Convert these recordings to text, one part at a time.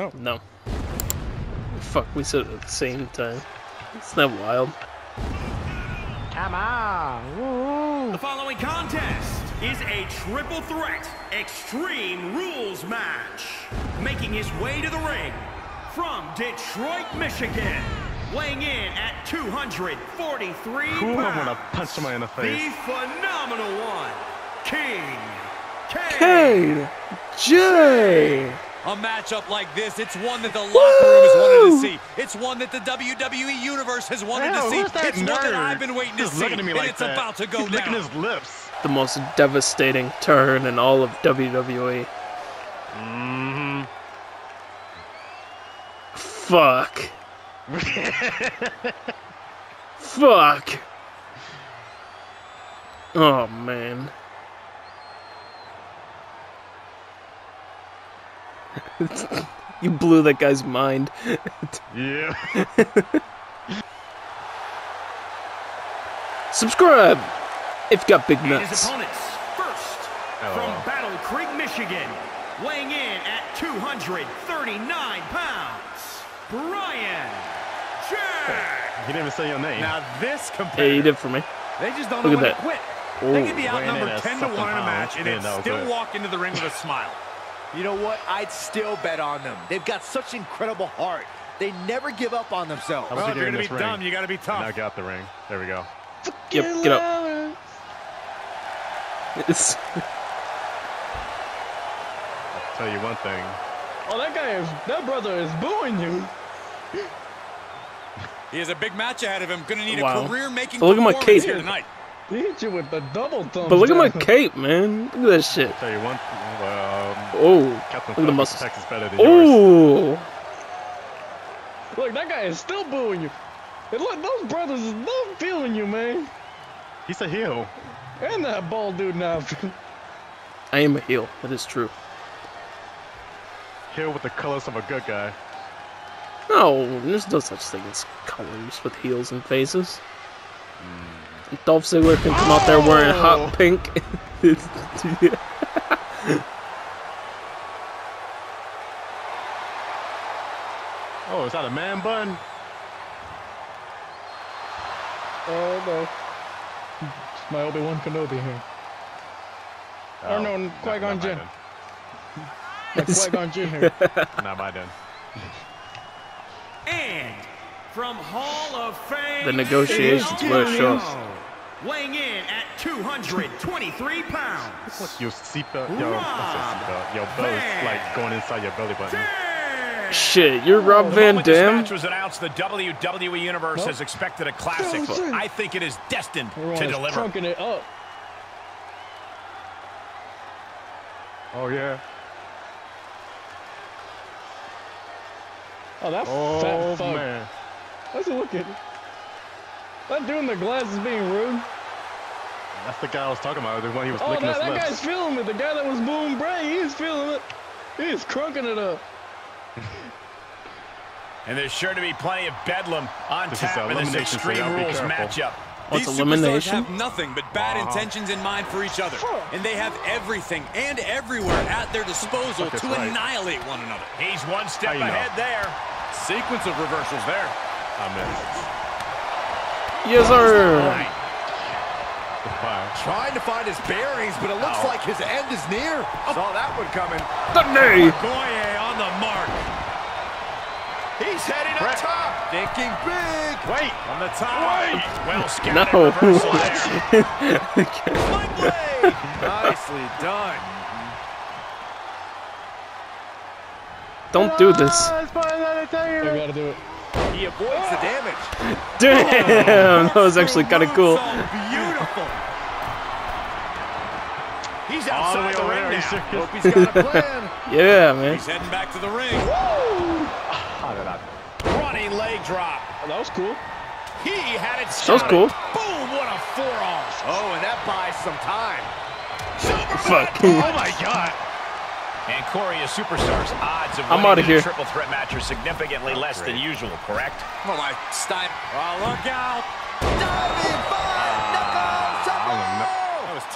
No. No. Fuck, we said it at the same time. It's not that wild. Come on. The following contest is a triple threat extreme rules match. Making his way to the ring from Detroit, Michigan, weighing in at 243 Ooh, I'm gonna punch somebody in the face. The phenomenal one, King K. K J. A matchup like this, it's one that the locker room has wanted to see. It's one that the WWE Universe has wanted Hell, to see. who's that It's one that? I've been waiting to Just see. looking at me and like it's that. about to go He's licking down. his lips. The most devastating turn in all of WWE. Mm-hmm. Fuck. Fuck. Oh man. you blew that guy's mind. yeah. Subscribe if you got big And his nuts. opponents, first, Hello. from Battle Creek, Michigan, weighing in at 239 pounds, Brian Jack. He didn't even say your name. Now this Yeah, competitor, you did for me. they just don't Look know when at to that. quit. They could be outnumbered ran in at 10 to 1 in a match and then still good. walk into the ring with a smile. You know what? I'd still bet on them. They've got such incredible heart. They never give up on themselves. Well, if you're going to be ring? dumb, you got to be And tough. I got the ring. There we go. Yep, get up. It's- I'll tell you one thing. Oh, that guy is, that brother is booing you. He has a big match ahead of him. Going to need Wow. a career-making look at my performance cape. here tonight. He hit you with the double thumb. but look at my cape, man. Look at that shit. I'll tell you one. Well, um, Oh, Captain look at the Falcon's muscles. Texas better than yours. Oh, Look, that guy is still booing you. And look, those brothers is both feeling you, man. He's a heel. And that bald dude now. I am a heel. That is true. Heel with the colors of a good guy. No, there's no such thing as colors with heels and faces. Hmm. Dolph Ziggler can come out there wearing Oh. hot pink. Oh, is that a man bun? oh, no. It's my Obi-Wan Kenobi here. Oh, no, not- Qui-Gon not Jinn. mine My Qui-Gon Jinn here. Not by then. And from Hall of Fame, The negotiations were short. weighing in at 223 pounds. Your seatbelt, yo, your seatbelt? Your belt's like going inside your belly button. Dam. Shit, you're Rob The Van moment this Dam. match was announced, the WWE Universe Nope. has expected a classic. That's. I think it is destined Everyone to deliver. it up. Oh yeah. Oh, that Oh fat fuck. man. Let's look at it. That dude in the glasses being rude. That's the guy I was talking about. The one he was Oh, licking that, his that lips. guy's feeling it. The guy that was booing Bray, he's feeling it. He's crunking it up. And there's sure to be plenty of bedlam on This is tap in this elimination, so Extreme Rules matchup. What's These elimination? superstars have nothing but bad Uh-huh. intentions in mind for each other. And they have everything and everywhere at their disposal to right. annihilate one another. He's one step How you know? ahead there. Sequence of reversals there. I missed. Yes, sir. Fire. Trying to find his bearings, but it looks oh. like his end is near. Saw that one coming. The knee. Goye on the mark. He's heading up top. Thinking big. Wait. On the top. Wait. Well scouted No. reversal there. Sling blade. Nicely done. Don't do this. I gotta do it. He avoids the damage. Damn, that was actually kind of cool. Beautiful. He's All the way outside the ring now. Hope he's got a plan. Yeah, man. He's heading back to the ring. How? Running leg drop. Oh, that was cool. He had it That was cool. Boom, what a forearm. Oh, and that buys some time. Fuck. Oh my god. And Corey, a superstar's odds of I'm winning outta in here. a triple threat match are significantly less than usual, correct? Oh, my style. Oh, look out.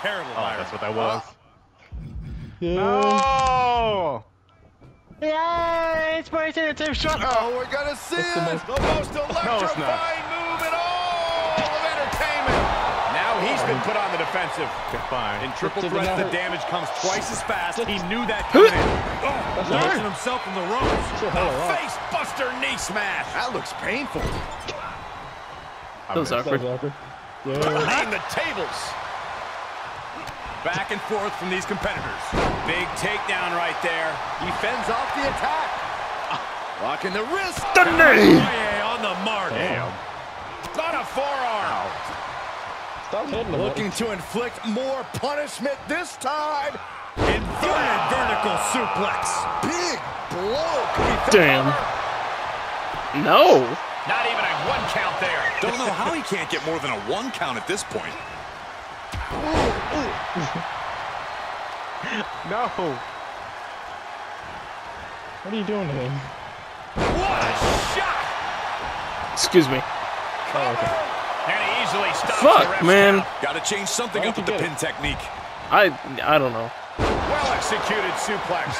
Terrible, Oh, Byron. that's what that was. Yeah. No. Yay! It's my team shot. Oh, we're gonna see it. the The most- most, not. electrifying move in all of entertainment. Now he's been put on the defensive. Fine. In triple threat, threats, the damage comes twice as fast. He knew that coming in. That's Oh, all launching himself from the ropes. Shit, hell, A wow. face buster knee smash. That looks painful. That was awkward. That was awkward. Yeah. Turning the tables. Back and forth from these competitors. Big takedown right there. He fends off the attack. Locking the wrist. The knee. On the mark. Damn. On a forearm. Stop hitting. Looking to inflict more punishment this time. Inverted vertical suplex. Big blow. Could he finish Damn. her? No. Not even a one count there. Don't know how he can't get more than a one count at this point. No. What are you doing to him? What a shot! Excuse me. And he easily stops Fuck, ref's man. count. Got to change something Why up with the pin get technique. I I don't know. Well executed suplex.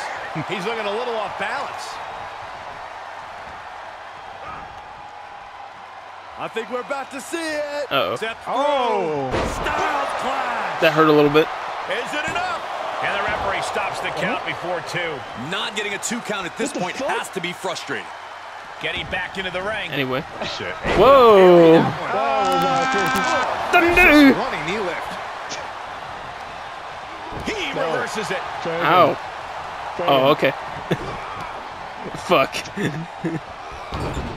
He's looking a little off balance. I think we're about to see it. Uh-oh. Step Oh. through. Styles clash. That hurt a little bit. Is it enough? And the referee stops the count uh-huh. before two. Not getting a two count at this point fuck? has to be frustrating. Getting back into the ring. Anyway. Shit. Whoa. The knee. Running knee lift. He reverses it. Ow. Oh, okay. Fuck.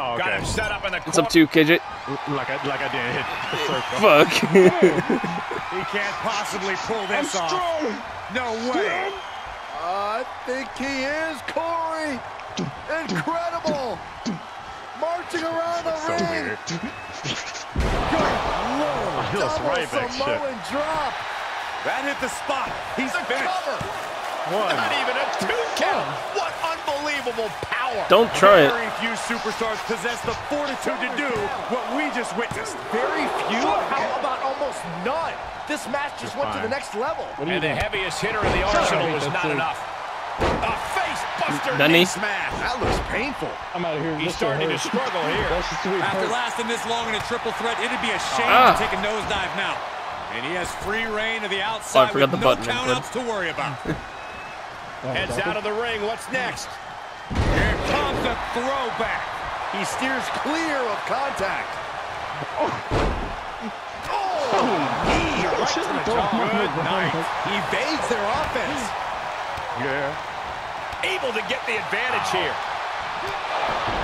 Oh, Got him set up in the What's up to you, KJ? Like I like I didn't hit the circle. Fuck. He can't possibly pull this off. No way. I think he is Corey. Incredible. Marching around the So ring. weird. Good lord. Feels Double right back shit. Samoan drop. That hit the spot. He's The finished. cover. One. Not even a two count. What unbelievable power. Don't try it. Very few superstars possess the fortitude to do what we just witnessed. Very few? How about almost none? This match just went to the next level. What you And the heaviest hitter in the arsenal Sorry, was not it. enough. A face buster That knee knee? smash. That looks painful. I'm out of here. He's starting to struggle here. That's just sweet. After hurt. lasting this long in a triple threat, it'd be a shame Ah. to take a nosedive now. And he has free reign to the Oh, I forgot with the no button countouts to worry about. Heads out of the ring. What's next? Here comes the throwback. He steers clear of contact. Oh, oh knee right to the jaw. Good night. Evades their offense. Yeah. Able to get the advantage here.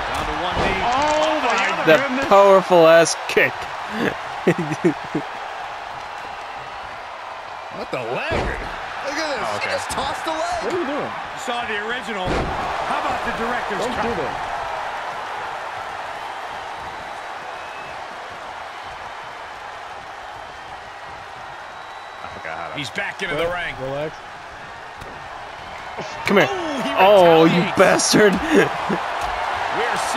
Down to one knee. Oh my That powerful ass kick. What the leg? Look at this. Oh, okay. He just tossed the What are you doing? Saw the original. How about the director's Don't do that. I forgot how to. He's back into the ring. Relax. Come here. he Oh, you bastard. We're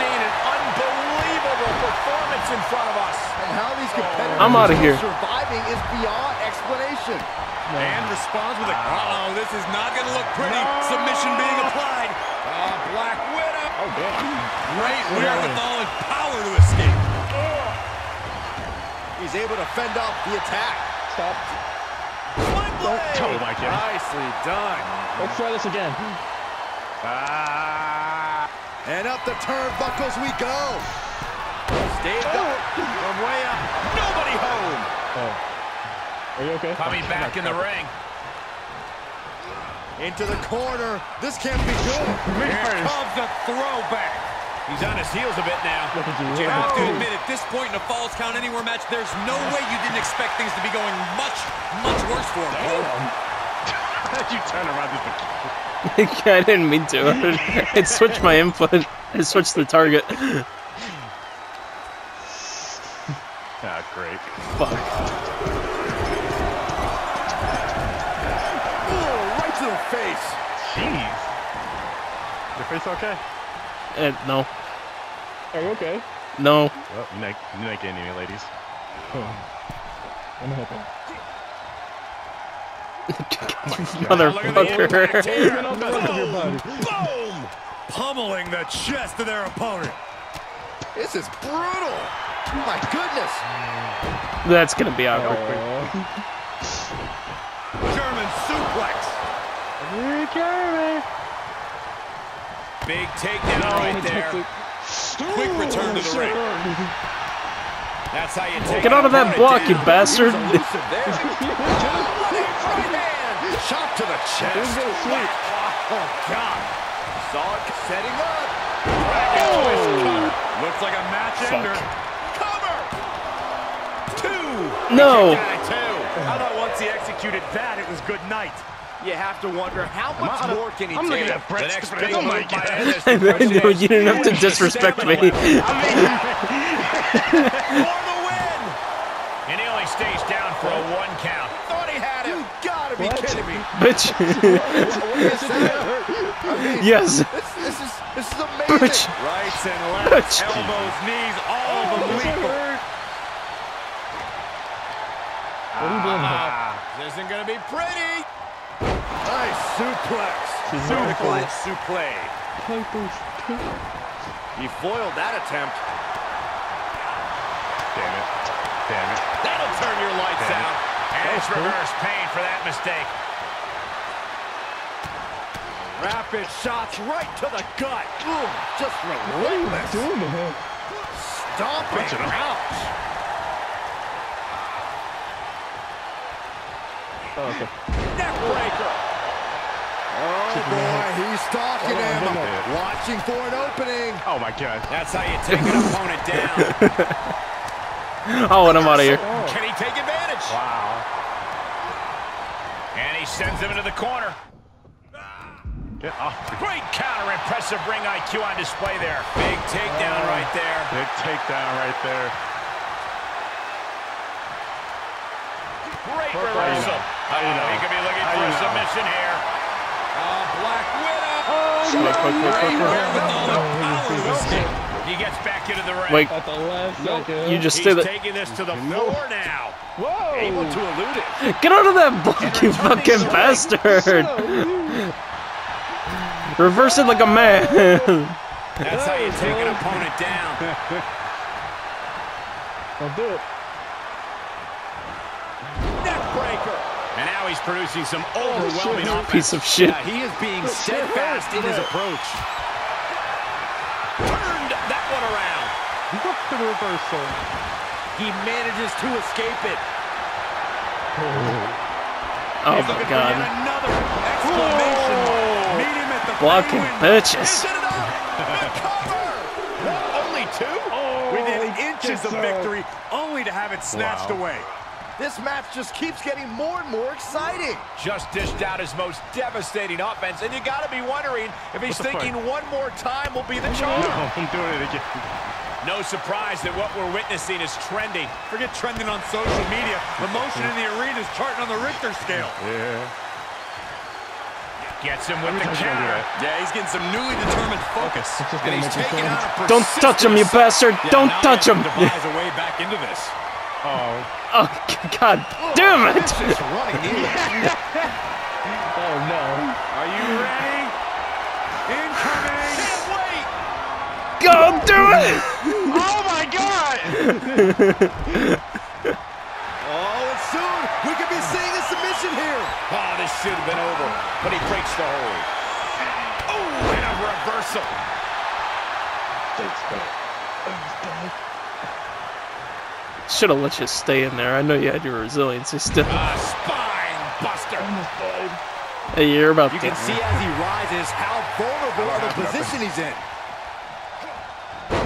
seeing an unbelievable performance in front of us. And how these competitors I'm out of here. surviving is beyond explanation. And responds with a, uh-oh, this is not going to look pretty. Submission being applied. Uh, Black Widow. Oh, damn. Great wherewithal and power to escape. He's able to fend off the attack. Stop. Sling blade. Oh, my God. Nicely done. Let's try this again. Ah. And up the turnbuckles we go. Staved up from way up. Nobody home. Oh. Are you okay? Coming back in the ring. Into the corner. This can't be good. Here comes the throwback. He's on his heels a bit now. You. You have to admit, at this point in a Falls Count Anywhere match, there's no way you didn't expect things to be going much, much worse for him. How did you turn around just to I didn't mean to. It switched my input. It switched the target. Ah, great. Fuck. Oh, right to the face. Jeez. Your face okay? Uh, no. Are you okay? No. Well, you're not, you're not getting any ladies. Oh. I'm happy. Motherfucker. Even off the rest of your body. Boom! Pummeling the chest of their opponent. This is brutal. My goodness. That's gonna be awkward. German suplex. Big takedown right there. Quick return to the ring. That's how you take Get out of that block, you bastard. Elusive there. right hand. Shot to the chest. Oh, God. Saw it setting up. Oh. Looks like a match ender. Cover. Two. No. Two. I thought once he executed that, it was good night. You have to wonder how much more can he I'm take? at The next big Oh my God. Edis. I know you didn't have to disrespect me. For the win. And he only stays down for a one count. Thought he had You gotta be kidding me. Bitch. Yes, I mean, yes. This, this is this is amazing. Bitch. Rights and Bitch. elbows, knees, all of them lethal. What are you doing here? This isn't going to be pretty. Nice suplex. Suplex, suplex. He foiled that attempt. Damn it. Damn it. That'll turn your lights Damn it. out. And it's reverse pain for that mistake. Rapid shots right to the gut. Boom. Just relentless. Doing to him. Stomping. Punch it up. Ouch. Oh, okay. Neck breaker. Oh boy, he's stalking Hold him. hold on. Watching for an opening. Oh my god. That's how you take an opponent down. Oh, and I'm out of here. Can he take advantage? Wow. And he sends him into the corner. Get off. Oh, great counter, impressive ring IQ on display there. Big takedown oh. right there. Big takedown right there. Great How reversal. know? How you uh, know? He could be looking How for you a know? submission here. Black Widow. Quick, quick, quick, quick, quick. Wherewithal to power to escape. He gets back into the ring. Wait, At the last second. you just He's stay there. taking this to the floor now. Whoa! Able to elude it. Get out of that block, you fucking bastard! Reverse it like a man. That's how you take an opponent down. I'll do it. Producing some oh, overwhelming shit. Piece of shit. Yeah, he is being steadfast in his approach. Turned that one around. the reversal. He manages to escape it. Oh, oh my god. Another exclamation mark. Meet him at the Blocking pay window. bitches. Is it enough? The cover. Only two? Oh, Within inches of victory, only to have it snatched Wow. away. This match just keeps getting more and more exciting. Just dished out his most devastating offense, and you got to be wondering if he's What the thinking one more time will be the charm. No, I'm doing it again. No surprise that what we're witnessing is trending. Forget trending on social media. The motion in the arena is charting on the Richter scale. Yeah. Gets him with the Every time counter. Yeah, he's getting some newly determined focus. And he's taking out a Don't touch him, you bastard! Yeah, Don't touch has him! to devise a way back into this. Oh. Oh, god damn it! Just. Oh no. Are you ready? Incoming! Can't wait! Go do it! Oh my god! Oh, and soon we could be seeing a submission here. Oh, this should have been over, but he breaks the hold. Oh, and a reversal. Should have let you stay in there. I know you had your resiliency still. A spine buster. Hey, you're about You to. can see as he rises how vulnerable of a position he's in.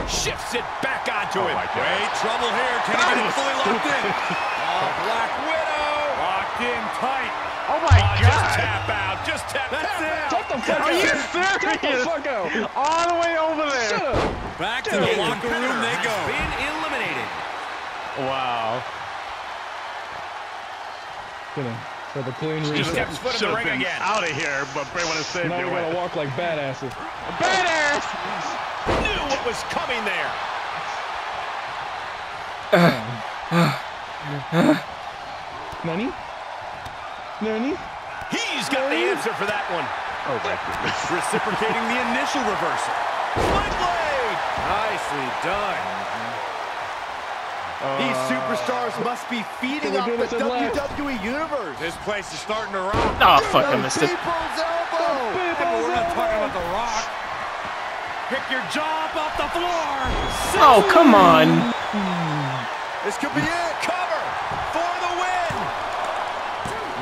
Shifts it back onto Oh him. my Great trouble here. Can he get it fully locked in? Oh, Black Widow! Locked in tight. Oh my Oh, just tap out. Just tap, That's tap it. out. Get the fuck Are out. you Get the serious? fuck out. All the way over there. Shut up. Back to the locker room they go. Been eliminated. Wow. Get him. For the clean He reset. steps foot in the ring been again. out of here, but Bray would have saved Now you. we gotta walk like badasses. Badass! Knew what was coming there. Nani? Nani? He's got the answer for that one. Oh my goodness. Reciprocating the initial reversal. Spike blade. Nicely done. These superstars must be feeding Can off we the do this in left? WWE Universe. This place is starting to rock. Oh, fuck, I missed it. People's elbow. We're not talking about The Rock. Pick your jaw up off the floor. Oh, come on. This could be it. Cover for the win.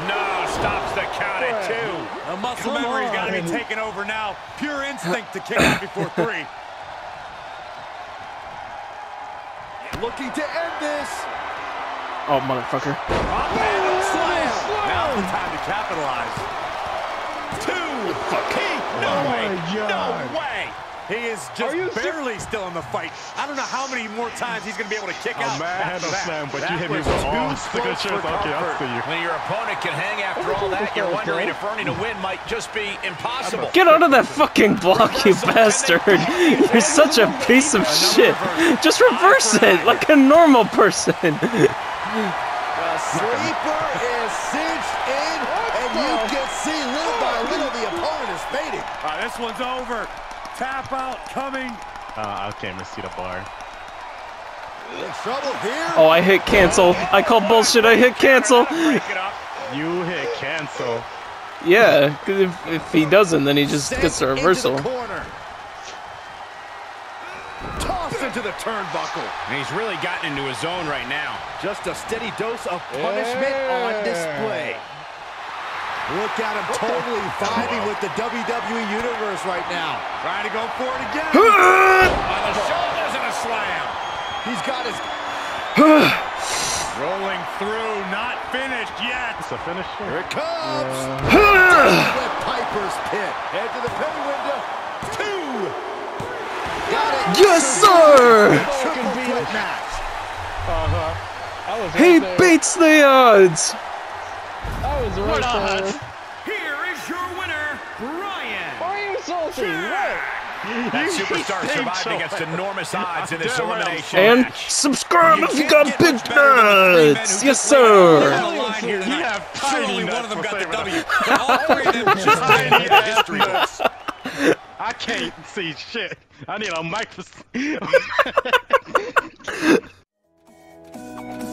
No, stops the count at two. The muscle Come memory's got to be on. taken over now. Pure instinct to kick out before three. Looking to end this. Oh, motherfucker. Now's the time to capitalize. Two. He, no Oh way. my No God. way. He is just you ser- barely still in the fight. I don't know how many more times he's going to be able to kick A out. man after handle that. slam, but That you hit me with too all close signatures. for Okay, I'll comfort. see you. When your opponent can hang after all that, you're wondering if earning a win might just be impossible. Get out of that fucking block, you bastard. You're such a piece of shit. Just reverse it like a normal person. The sleeper is cinched in, and you can see little by little the opponent is fading. All right, this one's over. Tap out coming. Uh, I can't even see the bar. Trouble here. Oh, I hit cancel. I call bullshit. I hit cancel. Break it up. You hit cancel. Yeah, 'cause if, if he doesn't, then he just Sent gets the into reversal. Tossed into the turnbuckle. And he's really gotten into his zone right now. Just a steady dose of punishment on display. Look at him totally vibing with the WWE Universe right now. Trying to go for it again. On the shoulders and a slam. He's got his Rolling through, not finished yet. It's a finish. Here it comes. With Piper's pit. Head to the pay window. Two. Got it. Yes, sir. Triple threat match. Uh-huh. I was He beats the odds. I was right there. Here is your winner, Brian. Why are you salty? What? That superstar survived against enormous odds in this Damn right elimination And match. subscribe if you got big get much better than the three men nuts. Yes, just laid it all sir. on the line here You have tiny one nuts of them for got the W. all three of them just stayed in the history books. I can't see shit. I need a microscope.